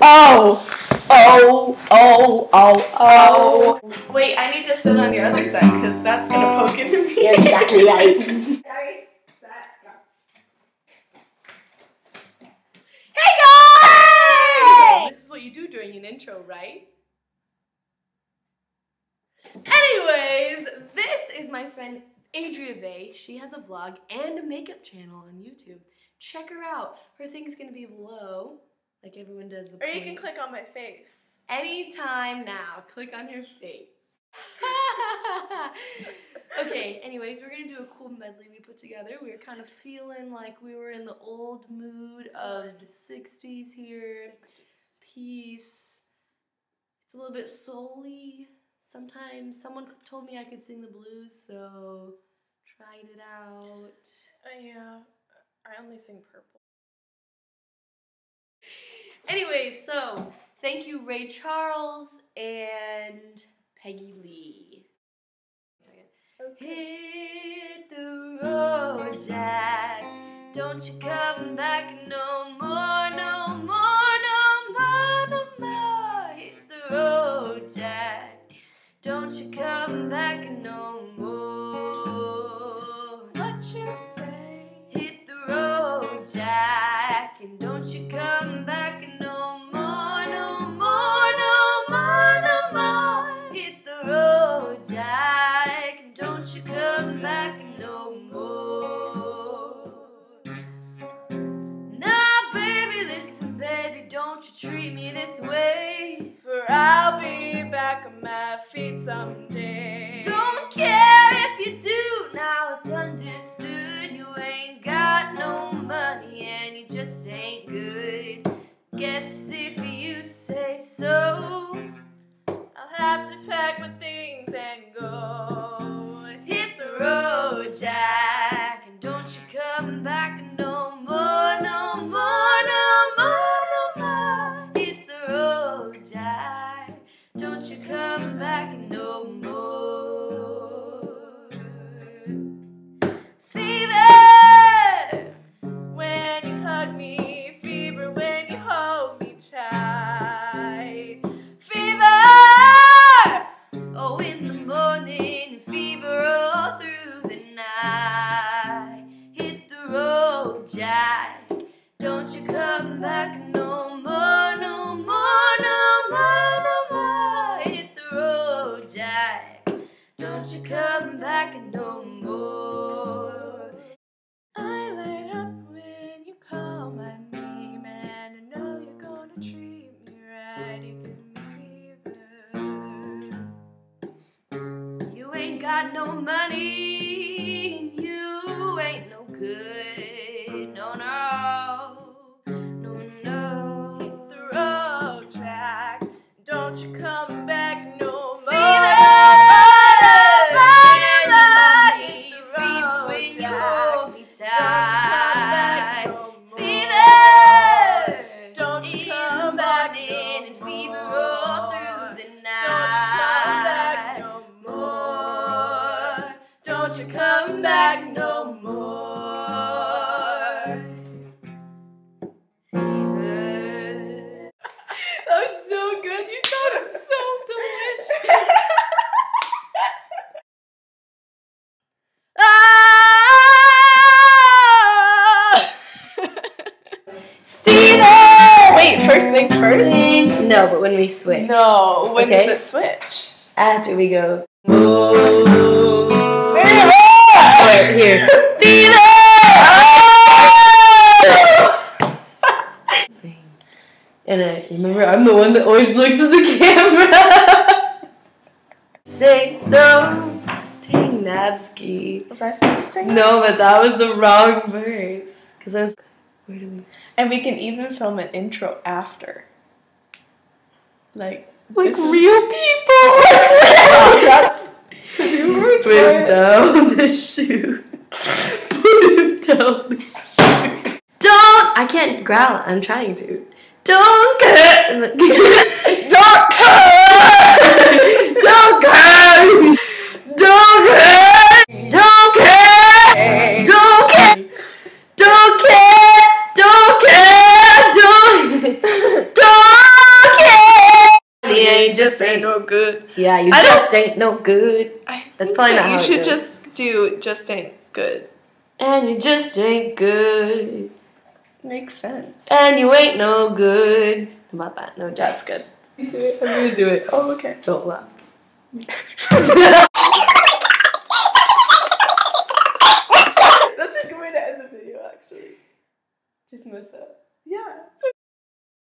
Oh. Oh, oh, oh, oh. Wait, I need to sit on your other side because that's gonna poke into me. You're exactly right. Hey guys! This is what you do during an intro, right? Anyways, this is my friend Adria Vey. She has a vlog and a makeup channel on YouTube. Check her out. Her thing's gonna be below, like everyone does the Or you can click on my face. Anytime now. Click on your face. okay, anyways, we're gonna do a cool medley we put together. We were kind of feeling like we were in the old mood of the 60s here. 60s. Peace. It's a little bit soul-y. Sometimes someone told me I could sing the blues, so tried it out. Uh, yeah, I only sing purple. Anyways, so thank you, Ray Charles and Peggy Lee. Hit the road, Jack. Don't you come back no more, no more, no more, no more. Hit the road, Jack. Don't you come back no don't you treat me this way. For I'll be back on my feet someday. Don't care if you do, now it's understood. You ain't got no money and you just ain't good. Guess if you say so, I'll have to pack my things in the morning, fever all through the night. Hit the road, Jack. Don't you come back no more, no more, no more, no more. Hit the road, Jack. Don't you come ain't got no money, you ain't no good, no, no, no, no. Hit the road, Jack. Don't you come back Don't you come back no more. Fever. That was so good. You sounded so delicious. ah! Fever! Wait, first thing first? No, but when we switch. No, when Okay. does it switch? After we go. Fever! Here. And I remember I'm the one that always looks at the camera. Say so. Nabsky. Was I supposed to sing? No, but that was the wrong verse. Cause I was. Where do we? And we can even film an intro after. Like, Like this is- real people. That's you were down the shoe. Don't! I can't growl. I'm trying to. Don't care. Don't care. Don't care. Don't care. Don't care. Don't care! Don't care! Don't care! Don't Don't care! Yeah, you just ain't no good. Yeah, you I just ain't no good. That's probably not. You should just do just ain't good. And you just ain't good. Makes sense. And you ain't no good. How about that? No, That's just good. Do it. I'm gonna do it. Oh, okay. don't laugh.